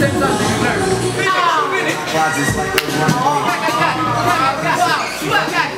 same time that wow, wow, wow, wow, wow, wow,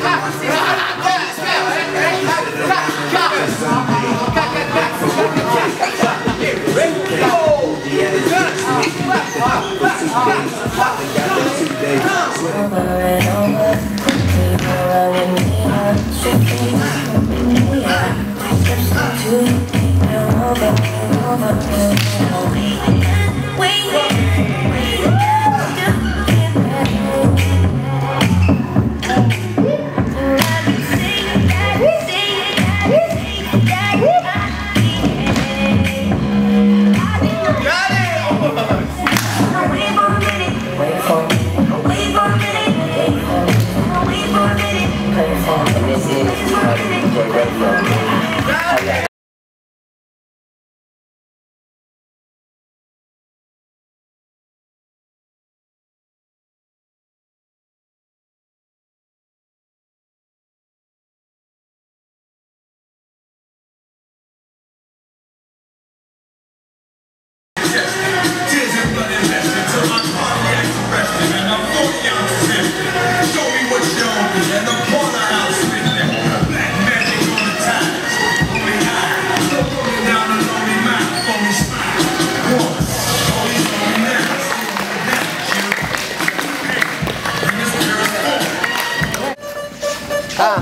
Ah.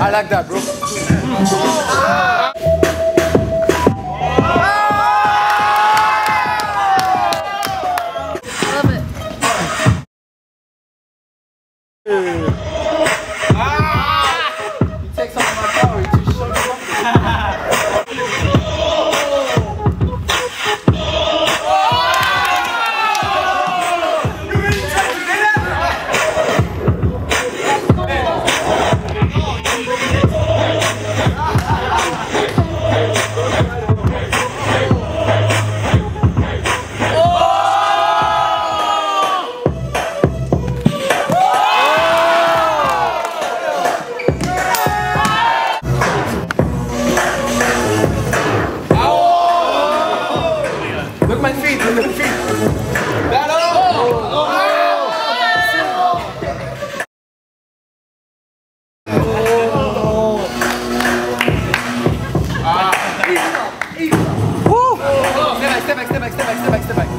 I like that, bro.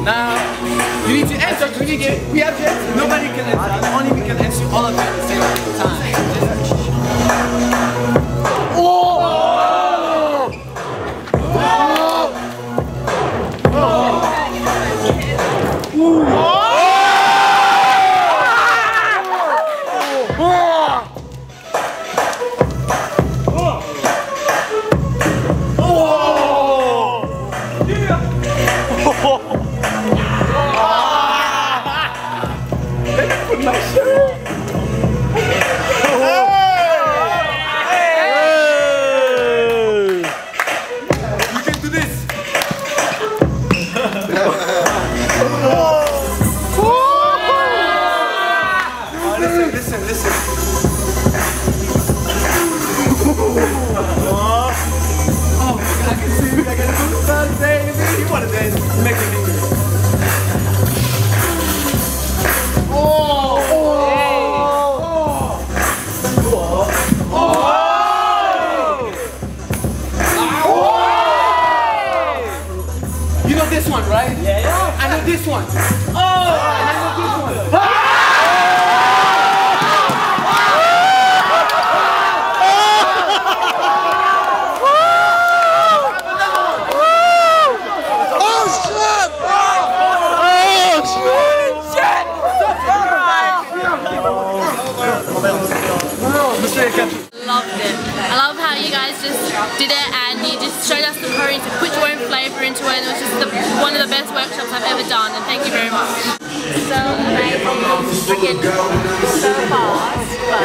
Now, you need to answer. You to, we have jets. Nobody can answer. Only we can answer all of them at the same time. This one, right? Yeah. I know this one. Oh! I loved it. I love how you guys just did it and you just showed us the curry to put your own flavour into it. It was just the, one of the best workshops I've ever done and thank you very much. So amazing. Freaking so fast, but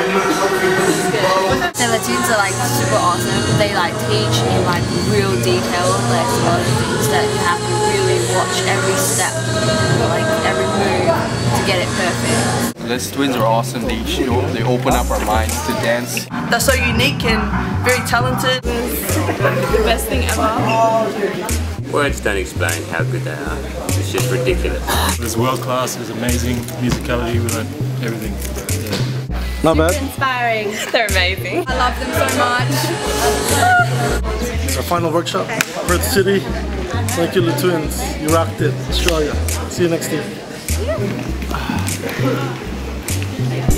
it's good. The Les Twins are like super awesome. They like teach in like real detail. like a lot of things that you have to really watch every step, like every move to get it perfect. Les twins are awesome. They, they open up our minds to dance. They're so unique and very talented. The best thing ever. Words don't explain how good they are. It's just ridiculous. It's world class, It's amazing musicality, we learned everything. Not bad. Inspiring. They're amazing. I love them so much. It's our final workshop. Perth City. Thank you, the twins. You rocked it. Australia. See you next year. Yeah.